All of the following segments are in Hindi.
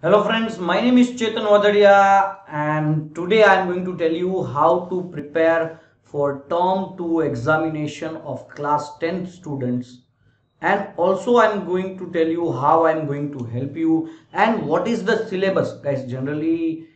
Hello friends, my name is Chetan Wadadia and today I am going to tell you how to prepare for term 2 examination of class 10 students and also I am going to tell you how I am going to help you and what is the syllabus guys generally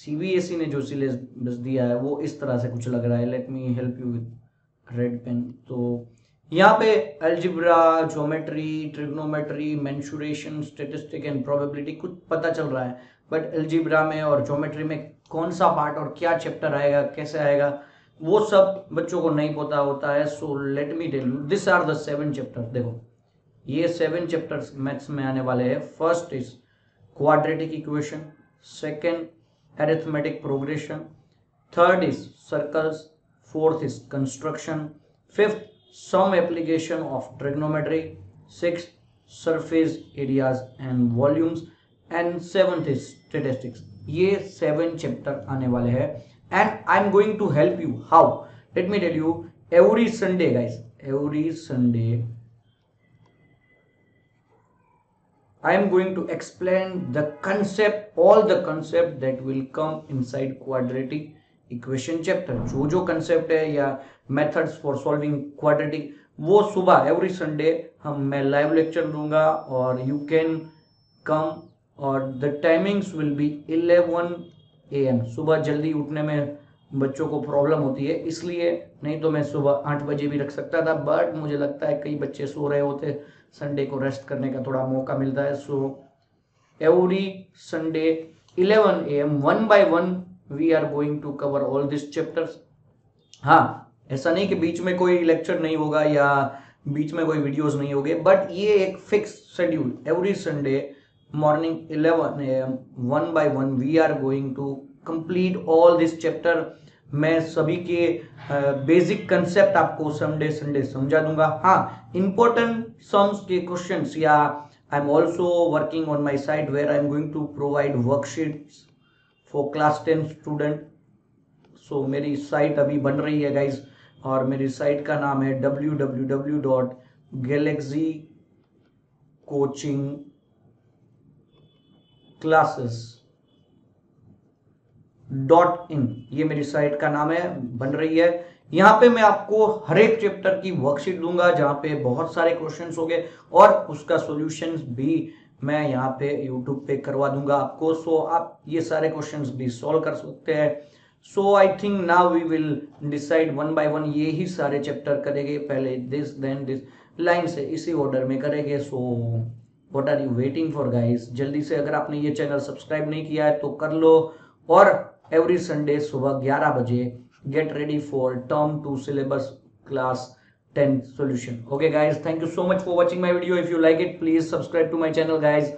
CBSE ने जो syllabus दिया है वो इस तरह से कुछ लग रहा है let me help you with red pen तो यहाँ पे algebra geometry trigonometry mensuration statistic and probability कुछ पता चल रहा है। बट अल्जिब्रा में और ज्योमेट्री में कौन सा पार्ट और क्या चैप्टर आएगा, कैसे आएगा, वो सब बच्चों को नहीं पता होता है। So let me tell this are the seven chapter देखो। ये सेवन चैप्टर्स मैथ्स में आने वाले हैं। First is quadratic equation second arithmetic progression third is circles fourth is construction fifth some application of trigonometry sixth surface areas and volumes and seventh is statistics ये सेवन चैप्टर आने वाले हैं and I am going to help you how let me tell you every Sunday guys every Sunday I am going to explain the concept, all the concept that will come inside quadratic equation chapter जो जो कंसेप्ट है या मेथड्स फॉर सॉल्विंग क्वाड्रेटिक वो सुबह एवरी संडे हम मैं लाइव लेक्चर दूँगा और यू कैन कम और the timings will be 11 A M सुबह जल्दी उठने में बच्चों को प्रॉब्लम होती है, इसलिए नहीं तो मैं सुबह आठ बजे भी रख सकता था बट मुझे लगता है कई बच्चे सो रहे होते संडे को रेस्ट करने का थोड़ा मौका मिलता है so every Sunday 11 A M one by one we are going to cover all this chapters हाँ ऐसा नहीं कि बीच में कोई लेक्चर नहीं होगा या बीच में कोई वीडियोस नहीं होंगे बट ये एक fix schedule every Sunday morning 11 A M one by one we are going to complete all this chapter मैं सभी के बेसिक कंसेप्ट आपको संडे संडे समझा दूँगा। हाँ इंपॉर्टेंट सम्स के क्वेश्चंस या I am also working on my side where I am going to provide worksheets for class ten student so मेरी साइट अभी बन रही है गाइज़ और मेरी साइट का नाम है W W W dot galaxy coaching classes dot in ये मेरी साइट का नाम है, बन रही है। यहाँ पे मैं आपको हर एक चैप्टर की वर्कशीट दूँगा, जहाँ पे बहुत सारे क्वेश्चंस होंगे और उसका सॉल्यूशंस भी मैं यहाँ पे यूट्यूब पे करवा दूँगा आपको। सो आप ये सारे क्वेश्चन भी सॉल्व कर सकते हैं। So I think now we will decide one by one ये ही सारे चैप्टर करेंगे। पहले दिस देन दिस लाइन से इसी ऑर्डर में करेंगे। So what are you waiting for guys जल्दी से अगर आपने ये चैनल सब्सक्राइब नहीं किया है तो कर लो। और एवरी संडे सुबह 11 बजे get ready for term two syllabus class 10 solution. Okay guys thank you so much for watching my video. If you like it please subscribe to my channel guys